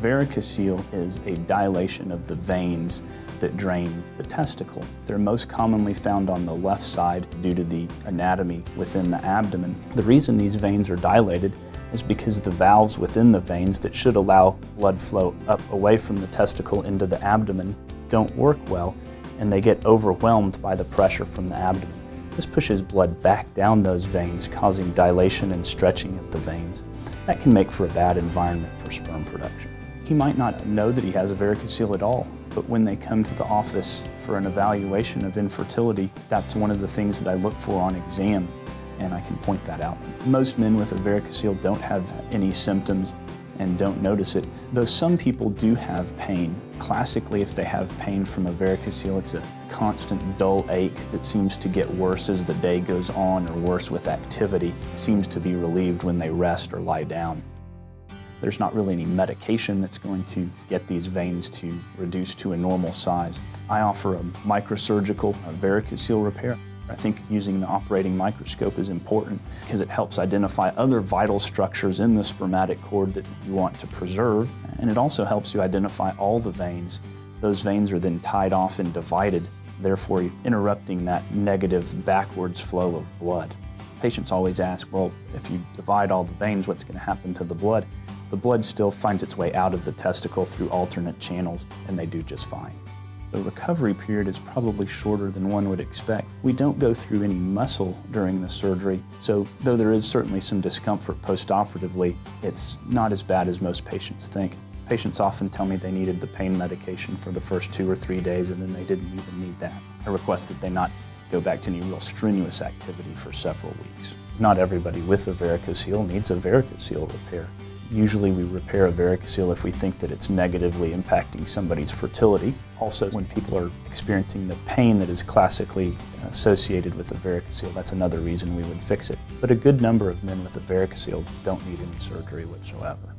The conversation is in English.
Varicocele is a dilation of the veins that drain the testicle. They're most commonly found on the left side due to the anatomy within the abdomen. The reason these veins are dilated is because the valves within the veins that should allow blood flow up away from the testicle into the abdomen don't work well and they get overwhelmed by the pressure from the abdomen. This pushes blood back down those veins, causing dilation and stretching of the veins. That can make for a bad environment for sperm production. He might not know that he has a varicocele at all, but when they come to the office for an evaluation of infertility, that's one of the things that I look for on exam, and I can point that out. Most men with a varicocele don't have any symptoms and don't notice it, though some people do have pain. Classically, if they have pain from a varicocele, it's a constant dull ache that seems to get worse as the day goes on or worse with activity. It seems to be relieved when they rest or lie down. There's not really any medication that's going to get these veins to reduce to a normal size. I offer a microsurgical varicocele repair. I think using the operating microscope is important because it helps identify other vital structures in the spermatic cord that you want to preserve, and it also helps you identify all the veins. Those veins are then tied off and divided, therefore interrupting that negative backwards flow of blood. Patients always ask, well, if you divide all the veins, what's going to happen to the blood? The blood still finds its way out of the testicle through alternate channels, and they do just fine. The recovery period is probably shorter than one would expect. We don't go through any muscle during the surgery, so though there is certainly some discomfort postoperatively, it's not as bad as most patients think. Patients often tell me they needed the pain medication for the first two or three days and then they didn't even need that. I request that they not go back to any real strenuous activity for several weeks. Not everybody with a varicocele needs a varicocele repair. Usually we repair a varicocele if we think that it's negatively impacting somebody's fertility. Also, when people are experiencing the pain that is classically associated with a varicocele, that's another reason we would fix it. But a good number of men with a varicocele don't need any surgery whatsoever.